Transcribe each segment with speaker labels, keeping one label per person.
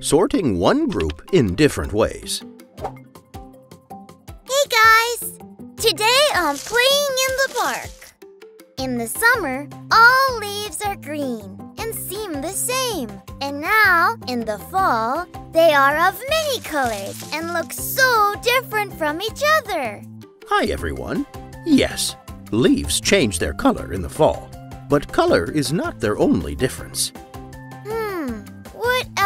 Speaker 1: sorting one group in different ways.
Speaker 2: Hey guys! Today I'm playing in the park. In the summer, all leaves are green and seem the same. And now, in the fall, they are of many colors and look so different from each other.
Speaker 1: Hi everyone. Yes, leaves change their color in the fall, but color is not their only difference.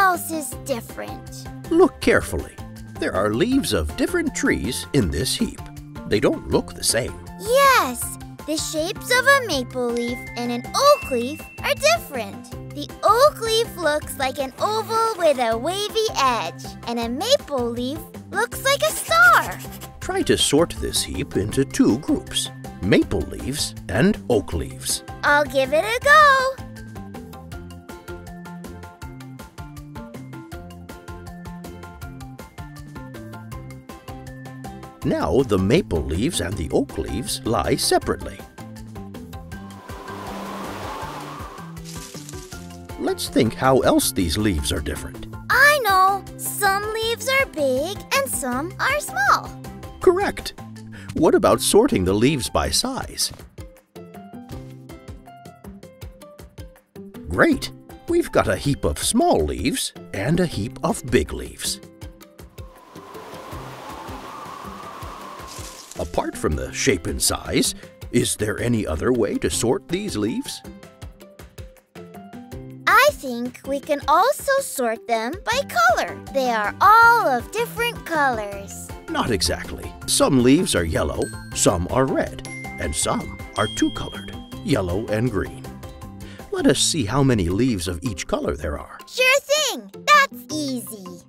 Speaker 2: Else is different?
Speaker 1: Look carefully. There are leaves of different trees in this heap. They don't look the same.
Speaker 2: Yes, the shapes of a maple leaf and an oak leaf are different. The oak leaf looks like an oval with a wavy edge, and a maple leaf looks like a star.
Speaker 1: Try to sort this heap into two groups maple leaves and oak leaves.
Speaker 2: I'll give it a go.
Speaker 1: Now the maple leaves and the oak leaves lie separately. Let's think how else these leaves are different.
Speaker 2: I know. Some leaves are big and some are small.
Speaker 1: Correct. What about sorting the leaves by size? Great! We've got a heap of small leaves and a heap of big leaves. Apart from the shape and size, is there any other way to sort these leaves?
Speaker 2: I think we can also sort them by color. They are all of different colors.
Speaker 1: Not exactly. Some leaves are yellow, some are red, and some are two-colored, yellow and green. Let us see how many leaves of each color there are.
Speaker 2: Sure thing. That's easy.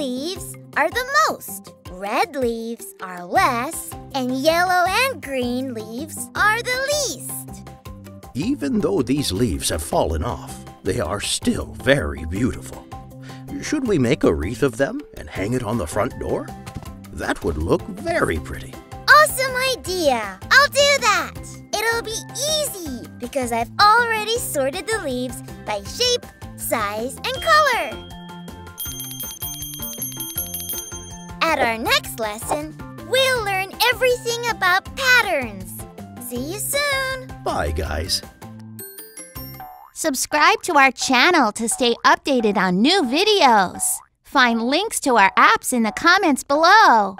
Speaker 2: Leaves are the most. Red leaves are less. And yellow and green leaves are the least.
Speaker 1: Even though these leaves have fallen off, they are still very beautiful. Should we make a wreath of them and hang it on the front door? That would look very pretty.
Speaker 2: Awesome idea! I'll do that! It'll be easy because I've already sorted the leaves by shape, size, and color. At our next lesson, we'll learn everything about patterns. See you soon!
Speaker 1: Bye, guys.
Speaker 3: Subscribe to our channel to stay updated on new videos. Find links to our apps in the comments below.